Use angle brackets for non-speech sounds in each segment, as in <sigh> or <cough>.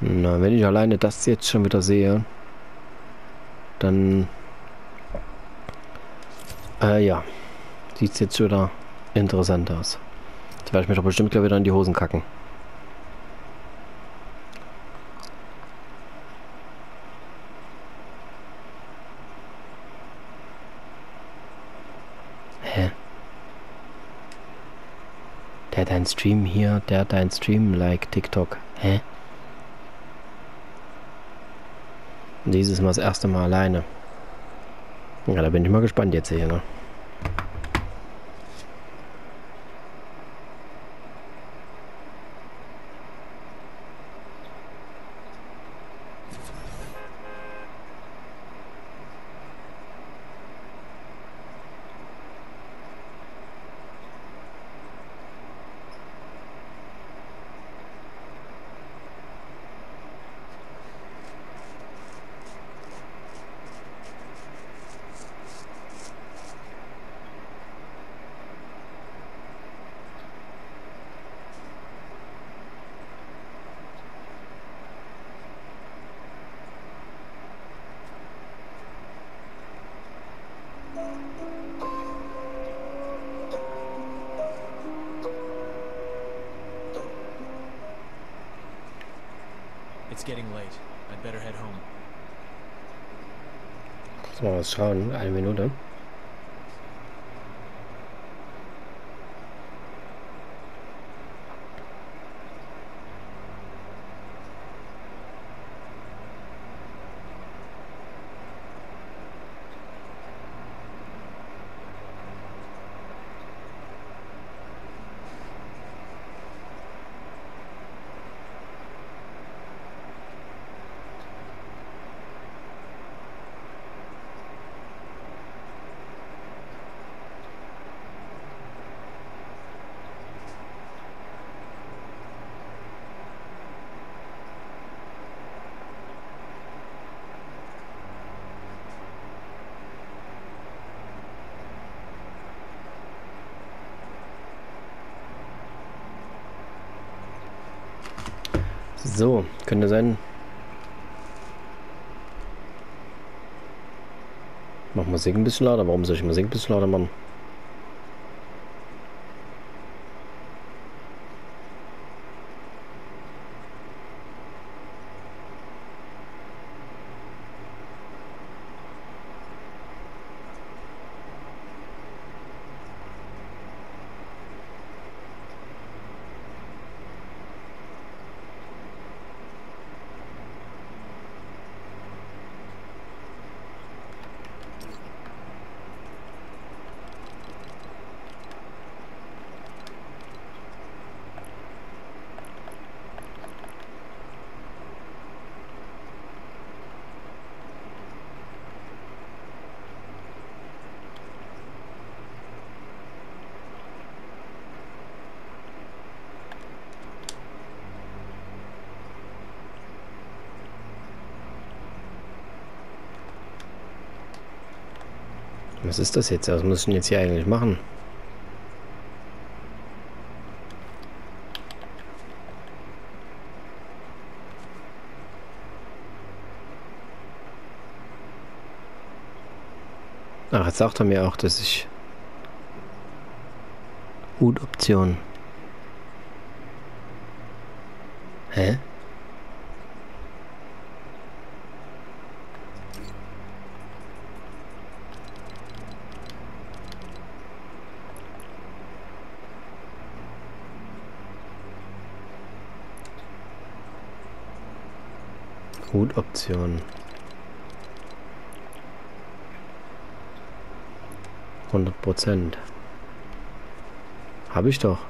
Na, wenn ich alleine das jetzt schon wieder sehe, dann äh, ja, sieht es jetzt wieder interessant aus. Jetzt werde ich mir doch bestimmt gleich wieder in die Hosen kacken. Hä? Der einen Stream hier, der einen Stream like TikTok. Hä? Dieses Mal das erste Mal alleine. Ja, da bin ich mal gespannt jetzt hier, ne? Getting late. I'd better head home. Lass mal was schauen. Eine Minute. So, könnte sein. Mach Musik ein bisschen lauter. Warum soll ich Musik ein bisschen lauter machen? Was ist das jetzt? Was muss ich denn jetzt hier eigentlich machen? Ach, jetzt sagt er mir auch, dass ich Hutoption. Hä? Hutoption. Hundert Prozent. Habe ich doch.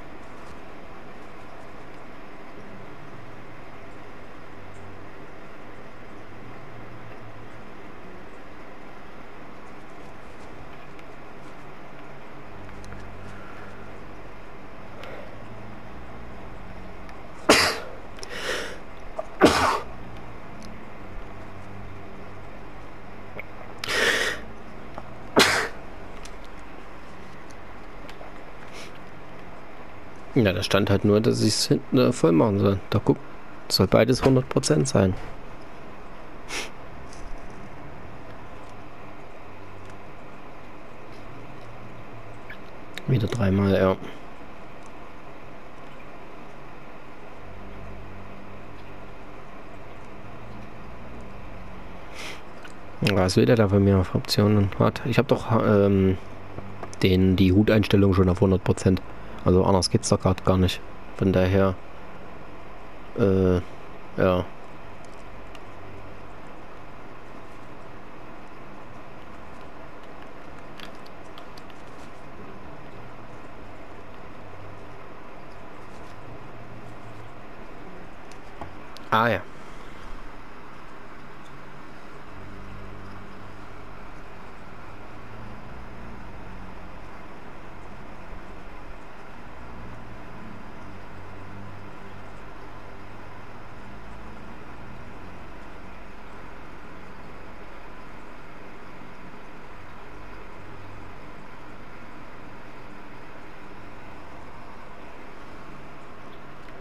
Ja, da stand halt nur, dass ich es hinten äh, voll machen soll. Da guck. Soll beides 100% sein. Wieder dreimal, ja. Was will der da von mir auf Optionen hat? Ich habe doch ähm, den, die Huteinstellung schon auf 100%. Also anders geht's doch gerade gar nicht. Von daher, äh, ja. Ah ja.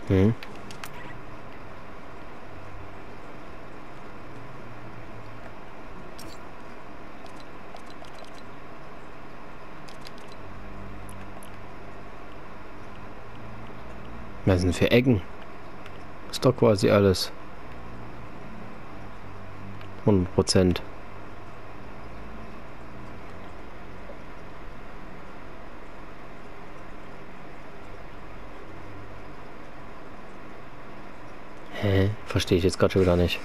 Hm. Was sind für Ecken? Ist doch quasi alles. 100 Prozent. Hä? Verstehe ich jetzt gerade schon wieder nicht.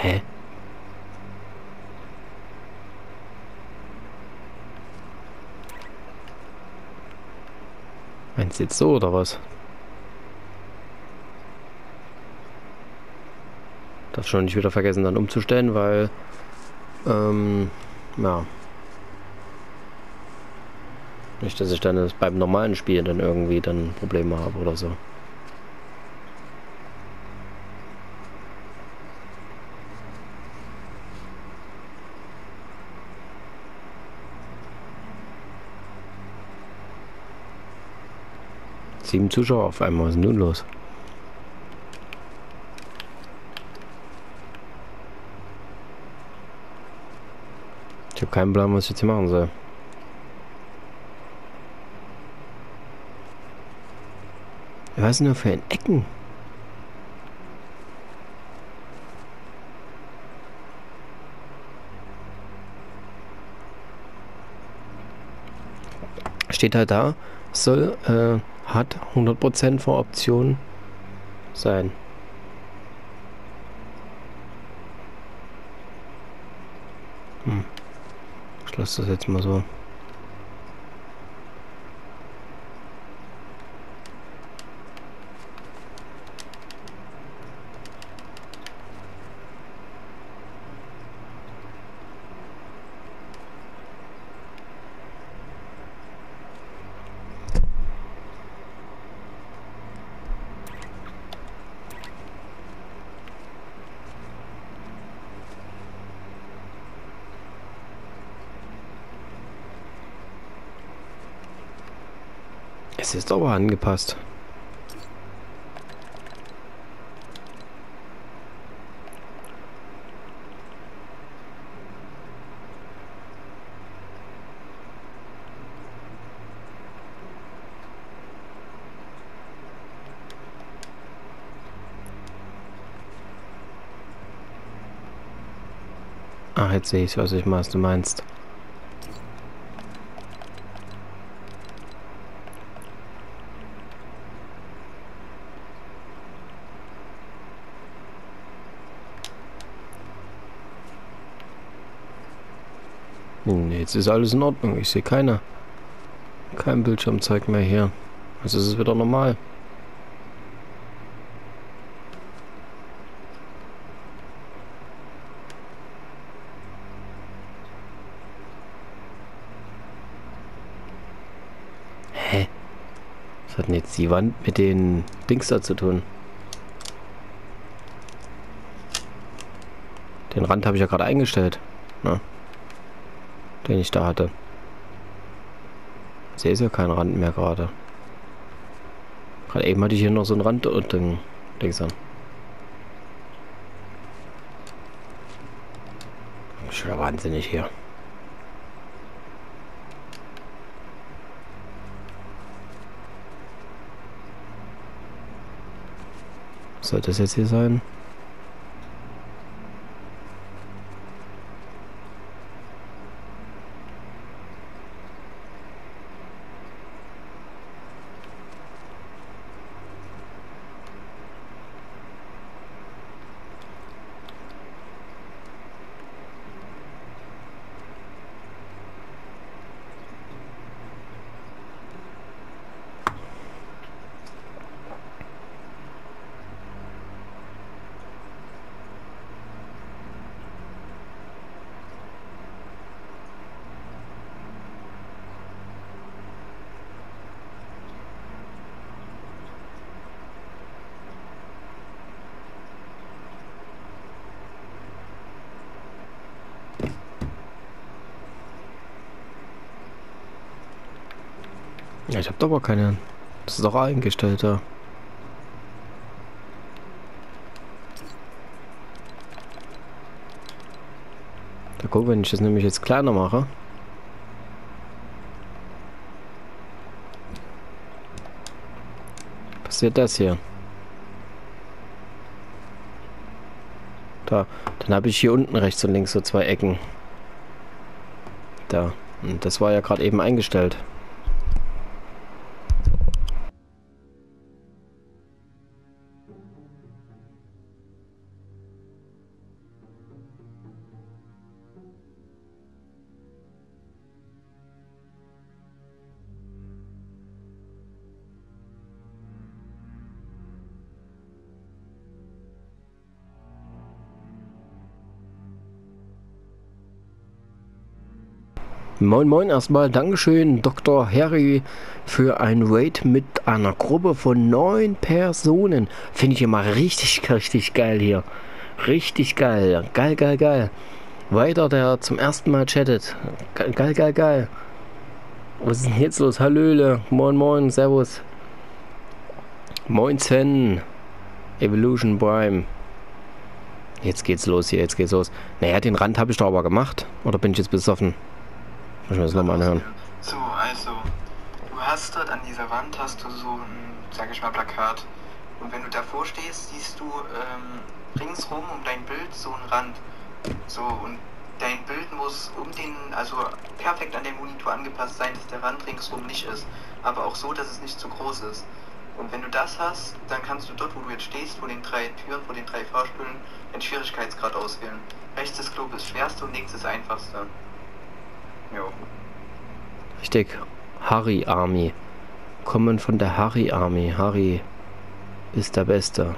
Hä? Meinst du jetzt so oder was? Darf schon nicht wieder vergessen dann umzustellen, weil ähm, ja. Nicht, dass ich dann beim normalen Spiel dann irgendwie dann Probleme habe oder so. Sieben Zuschauer auf einmal, was ist nun los? Ich habe keinen Plan, was ich jetzt hier machen soll. Was ist nur für ein Ecken? Steht halt da, soll äh, hat 100% vor Option sein. Hm. Ich lasse das jetzt mal so. Es ist aber angepasst. Ah, jetzt sehe ich, was ich was du meinst. Jetzt ist alles in Ordnung. Ich sehe keine. Kein Bildschirmzeug mehr hier. Also ist es wieder normal. Hä? Was hat denn jetzt die Wand mit den Dings da zu tun? Den Rand habe ich ja gerade eingestellt. Ne? Den ich da hatte. Ich sehe ja keinen Rand mehr gerade. Gerade eben hatte ich hier noch so einen Rand und den Dings an. Schon wahnsinnig hier. Soll das jetzt hier sein? Ich habe doch aber keine. Das ist doch eingestellt da. Da guck, wenn ich das nämlich jetzt kleiner mache. Passiert das hier. Da. Dann habe ich hier unten rechts und links so zwei Ecken. Da. Und das war ja gerade eben eingestellt. Moin Moin erstmal, Dankeschön Dr. Harry für ein Raid mit einer Gruppe von neun Personen. Finde ich immer richtig, <laughs> richtig geil hier. Richtig geil. Geil, geil, geil. Weiter, der zum ersten Mal chattet. Geil, geil, geil, geil. Was ist denn jetzt los? Hallöle. Moin Moin, Servus. Moin Zen. Evolution Prime. Jetzt geht's los hier, jetzt geht's los. Naja, den Rand habe ich doch aber gemacht. Oder bin ich jetzt besoffen? Muss ich mir das nochmal anhören. So, also, du hast dort an dieser Wand hast du so ein, sag ich mal, Plakat. Und wenn du davor stehst, siehst du ähm, ringsrum um dein Bild so einen Rand. So, und dein Bild muss um den, also perfekt an den Monitor angepasst sein, dass der Rand ringsrum nicht ist. Aber auch so, dass es nicht zu groß ist. Und wenn du das hast, dann kannst du dort, wo du jetzt stehst, vor den drei Türen, vor den drei Fahrstühlen, den Schwierigkeitsgrad auswählen. Rechts des Globe ist schwerste und links ist einfachste. Jo. Richtig. Harry Army. Kommen von der Harry Army. Harry ist der Beste.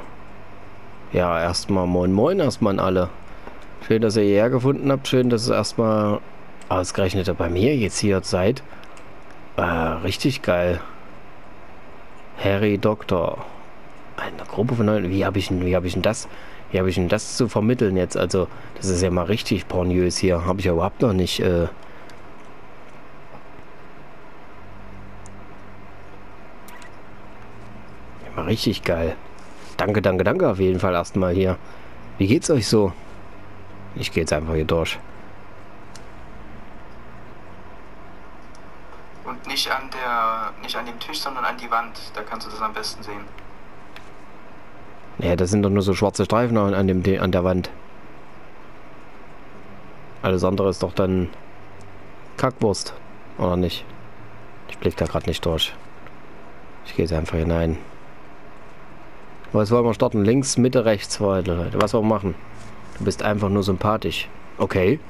Ja, erstmal moin moin erstmal an alle. Schön, dass ihr hierher gefunden habt. Schön, dass es erstmal ausgerechnet bei mir jetzt hier seid. Äh, richtig geil. Harry Doktor. Eine Gruppe von neun. Wie habe ich, hab ich denn das? Wie habe ich denn das zu vermitteln jetzt? Also, das ist ja mal richtig pornös hier. Habe ich ja überhaupt noch nicht. Äh, richtig geil. Danke, danke, danke auf jeden Fall erstmal hier. Wie geht's euch so? Ich gehe jetzt einfach hier durch. Und nicht an der, nicht an dem Tisch, sondern an die Wand. Da kannst du das am besten sehen. Ja, das sind doch nur so schwarze Streifen an, dem, an der Wand. Alles andere ist doch dann Kackwurst. Oder nicht? Ich blick da gerade nicht durch. Ich gehe jetzt einfach hinein. Was wollen wir starten? Links, Mitte, rechts, weiter. Was wir machen? Du bist einfach nur sympathisch. Okay.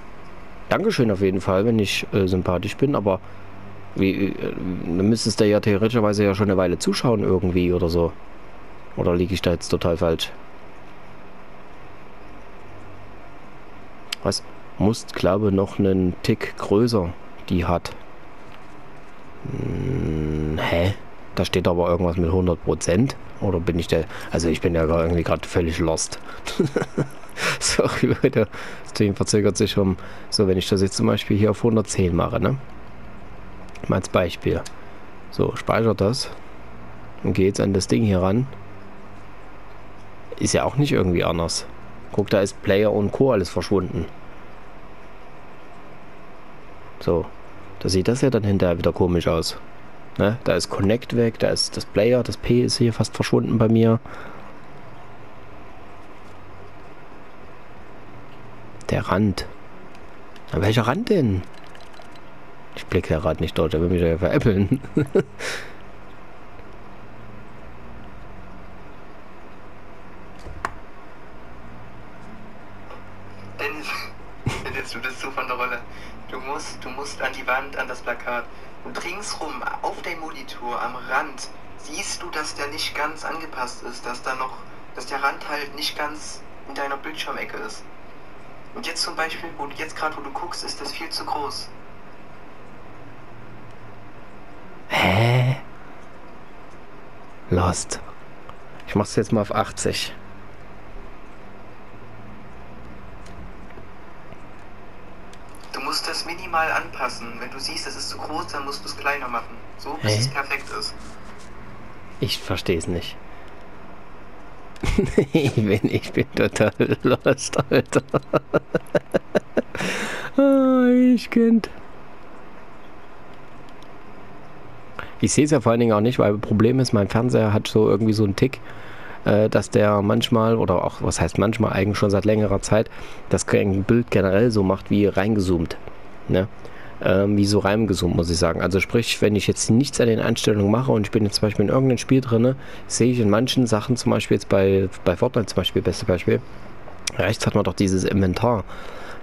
Dankeschön auf jeden Fall, wenn ich äh, sympathisch bin, aber wie, äh, dann müsstest du ja theoretischerweise ja schon eine Weile zuschauen irgendwie oder so. Oder liege ich da jetzt total falsch? Was? Muss, glaube noch einen Tick größer die hat. Hm, hä? Da steht aber irgendwas mit 100 Prozent. Oder bin ich der... Also ich bin ja irgendwie gerade völlig lost. <laughs> Sorry Leute. Das Ding verzögert sich um... So, wenn ich das jetzt zum Beispiel hier auf 110 mache, ne? Mal als Beispiel. So, speichert das. Und gehe jetzt an das Ding hier ran. Ist ja auch nicht irgendwie anders. Guck, da ist Player und Co. alles verschwunden. So. Da sieht das ja dann hinterher wieder komisch aus. Ne? Da ist Connect weg, da ist das Player, das P ist hier fast verschwunden bei mir. Der Rand. Na, welcher Rand denn? Ich blicke gerade nicht dort, der will mich ja veräppeln. <laughs> Dennis, Dennis, du bist so von der Rolle. Du musst an die Wand, an das Plakat. Und ringsrum, auf dem Monitor, am Rand, siehst du, dass der nicht ganz angepasst ist, dass da noch, dass der Rand halt nicht ganz in deiner Bildschirmecke ist. Und jetzt zum Beispiel, wo jetzt gerade, wo du guckst, ist das viel zu groß. Hä? Lost. Ich mach's jetzt mal auf 80. Du musst das minimal anpassen. Wenn du siehst, es ist zu groß, dann musst du es kleiner machen. So, bis Hä? es perfekt ist. Ich verstehe es nicht. <laughs> ich, bin, ich bin total lost, Alter. <laughs> ah, ich Kind. Ich sehe es ja vor allen Dingen auch nicht, weil Problem ist, mein Fernseher hat so irgendwie so einen Tick, äh, dass der manchmal, oder auch, was heißt manchmal, eigentlich schon seit längerer Zeit, das Bild generell so macht wie reingezoomt. Ne? Ähm, wie so reingezoomt, muss ich sagen. Also sprich, wenn ich jetzt nichts an den Einstellungen mache und ich bin jetzt zum Beispiel in irgendeinem Spiel drin, sehe ich in manchen Sachen, zum Beispiel jetzt bei, bei Fortnite zum Beispiel, beste Beispiel, rechts hat man doch dieses Inventar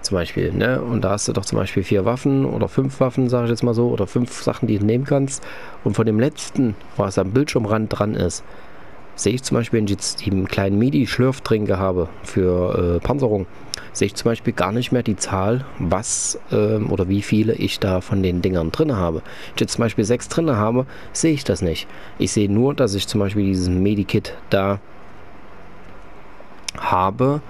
zum Beispiel, ne? Und da hast du doch zum Beispiel vier Waffen oder fünf Waffen, sage ich jetzt mal so, oder fünf Sachen, die du nehmen kannst. Und von dem letzten, was am Bildschirmrand dran ist, sehe ich zum Beispiel, wenn ich jetzt die kleinen MIDI-Schlürftrinke habe für äh, Panzerung, sehe ich zum Beispiel gar nicht mehr die Zahl, was ähm, oder wie viele ich da von den Dingern drin habe. Wenn ich jetzt zum Beispiel sechs drin habe, sehe ich das nicht. Ich sehe nur, dass ich zum Beispiel dieses Medikit da habe,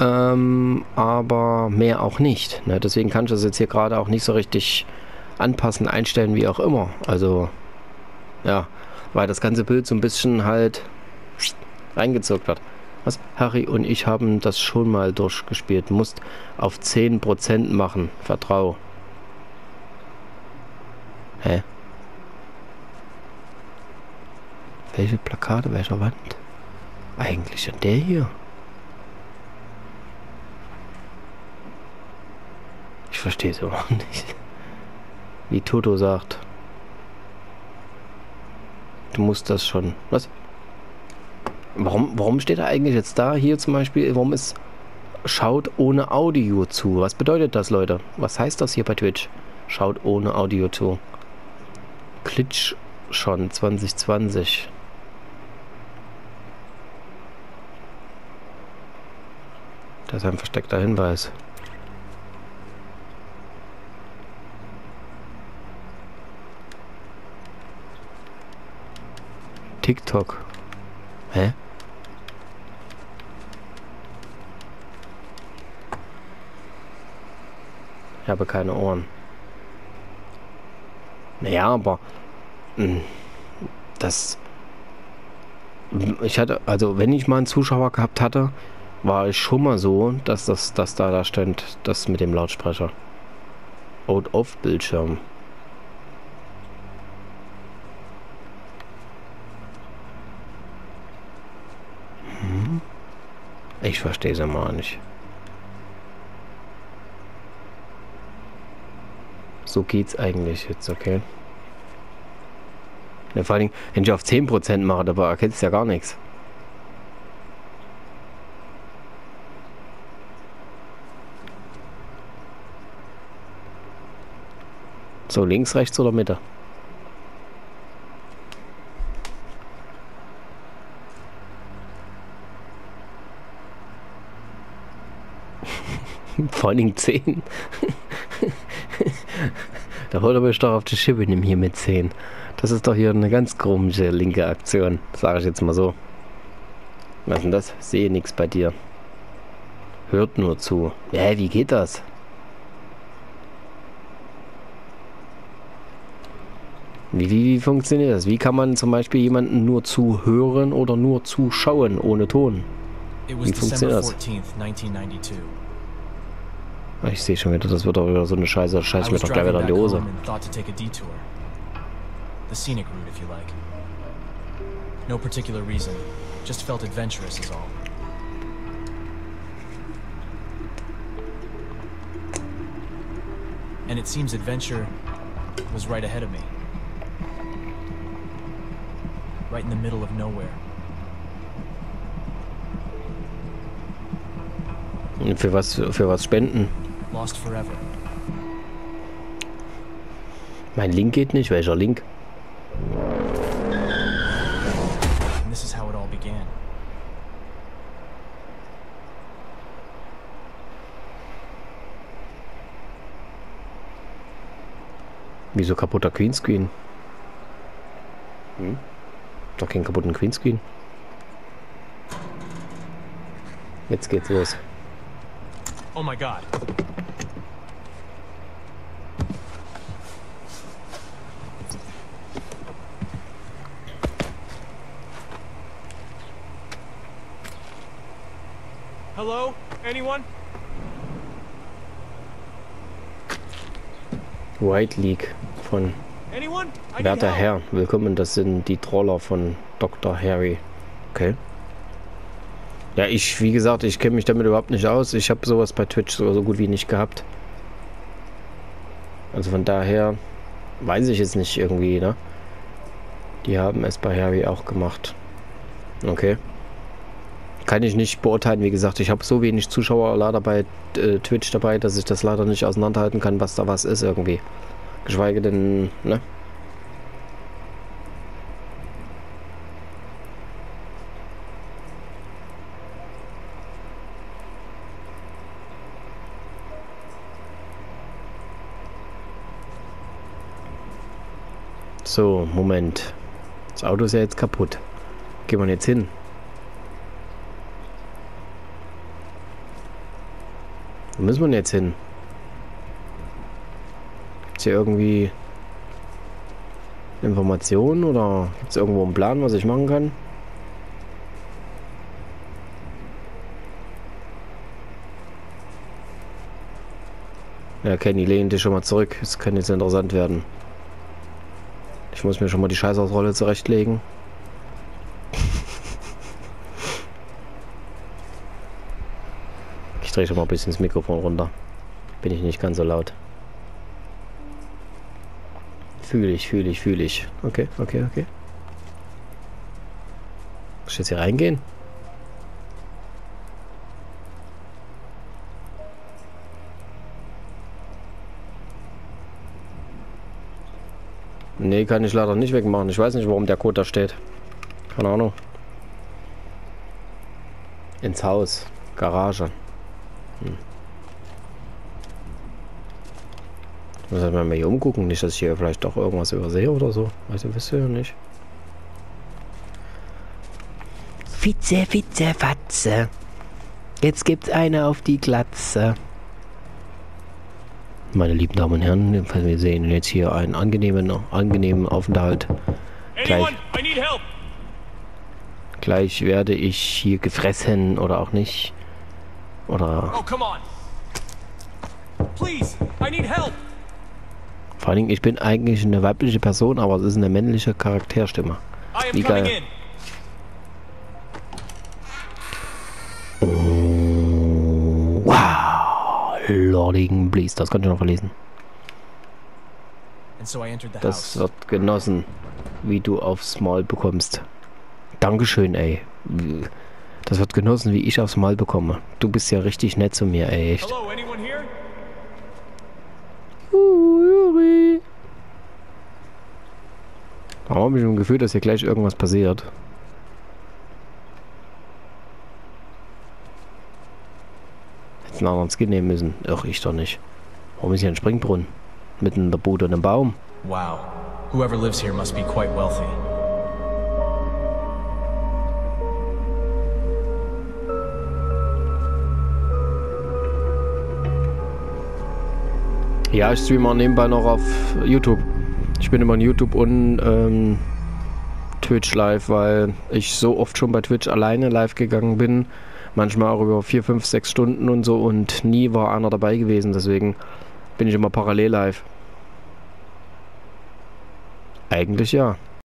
ähm, aber mehr auch nicht. Ne? Deswegen kann ich das jetzt hier gerade auch nicht so richtig anpassen, einstellen, wie auch immer. Also, ja, weil das ganze Bild so ein bisschen halt reingezogen hat. Was? Harry und ich haben das schon mal durchgespielt. Musst auf 10% machen. Vertrau. Hä? Welche Plakate, welcher Wand? Eigentlich an der hier. Ich verstehe es überhaupt nicht. Wie Toto sagt. Du musst das schon. Was? Warum, warum steht er eigentlich jetzt da? Hier zum Beispiel, warum ist schaut ohne Audio zu? Was bedeutet das, Leute? Was heißt das hier bei Twitch? Schaut ohne Audio zu. Klitsch schon 2020. Das ist ein versteckter Hinweis. TikTok. Hä? Ich habe keine Ohren. Naja, aber mh, das ich hatte, also wenn ich mal einen Zuschauer gehabt hatte, war ich schon mal so, dass das, dass da da stand, das mit dem Lautsprecher. Out of Bildschirm. Hm? Ich verstehe es immer nicht. So geht's eigentlich jetzt, okay? Ja, vor allem, wenn ich auf 10% mache, dabei erkennst du ja gar nichts. So, links, rechts oder Mitte? Vor allem 10. da wollte aber doch auf die Schippe nehmen hier mit 10. Das ist doch hier eine ganz komische linke Aktion. Sage ich jetzt mal so. Was ist denn das? Sehe nichts bei dir. Hört nur zu. Hä, wie geht das? Wie, wie, wie funktioniert das? Wie kann man zum Beispiel jemanden nur zuhören oder nur zuschauen ohne Ton? Wie funktioniert 14th, 1992. Ich sehe schon wieder, das wird doch wieder so eine Scheiße. Das scheiß mir doch gleich wieder in die Hose. The scenic route, if you like. No particular reason. Just felt adventurous is all. And it seems adventure was right ahead of me. Right in the middle of nowhere. Für was, für was spenden? Lost forever. Mein Link geht nicht. Welcher Link? And this is how it all began. Wieso kaputter Queenscreen? Hm? Doch keinen kaputten Queenscreen. Jetzt geht's los. Oh my god. Hello? Anyone? White League von Anyone? Werter. Herr. Willkommen, das sind die Troller von Dr. Harry. Okay. Ja, ich, wie gesagt, ich kenne mich damit überhaupt nicht aus. Ich habe sowas bei Twitch so, so gut wie nicht gehabt. Also von daher weiß ich jetzt nicht irgendwie, ne? Die haben es bei Harry auch gemacht. Okay. Kann ich nicht beurteilen, wie gesagt, ich habe so wenig Zuschauer leider bei äh, Twitch dabei, dass ich das leider nicht auseinanderhalten kann, was da was ist irgendwie. Geschweige denn, ne? So, Moment. Das Auto ist ja jetzt kaputt. Gehen wir jetzt hin? Wo müssen wir denn jetzt hin? Gibt's hier irgendwie Informationen oder gibt es irgendwo einen Plan, was ich machen kann? Ja, Kenny, lehn dich schon mal zurück. Es kann jetzt interessant werden. Ich muss mir schon mal die Scheißausrolle zurechtlegen. Ich drehe schon mal ein bisschen das Mikrofon runter. Bin ich nicht ganz so laut. Fühle ich, fühle ich, fühle ich. Okay, okay, okay. Muss ich jetzt hier reingehen? Nee, kann ich leider nicht wegmachen. Ich weiß nicht, warum der Code da steht. Keine Ahnung. Ins Haus. Garage. Hm. Muss halt mal hier umgucken. Nicht, dass ich hier vielleicht doch irgendwas übersehe oder so. Weißt du, wisst ihr ja nicht. Fitze, Fitze, Fatze. Jetzt gibt's eine auf die Glatze. Meine lieben Damen und Herren, wir sehen jetzt hier einen angenehmen, angenehmen Aufenthalt. Anyone? I need help. Gleich werde ich hier gefressen oder auch nicht. Oder Oh, come on. Please, I need help. vor allen Dingen, ich bin eigentlich eine weibliche Person, aber es ist eine männliche Charakterstimme. Wie geil. in. Wow, Lordigen Blies, das kann ich noch verlesen. Das wird genossen, wie du aufs Maul bekommst. Dankeschön, ey. Das wird genossen, wie ich aufs Maul bekomme. Du bist ja richtig nett zu mir, ey. Echt. Hello, here? Warum habe ich ein Gefühl, dass hier gleich irgendwas passiert? Hätte einen anderen Skin nehmen müssen. Ach, ich doch nicht. Warum ist hier ein Springbrunnen? Mitten in der Bude und im Baum. Wow. Whoever lives here must be quite wealthy. Ja, ich streame auch nebenbei noch auf YouTube. Ich bin immer in YouTube und ähm, Twitch live, weil ich so oft schon bei Twitch alleine live gegangen bin. Manchmal auch über 4, 5, 6 Stunden und so und nie war einer dabei gewesen. Deswegen bin ich immer parallel live. Eigentlich ja.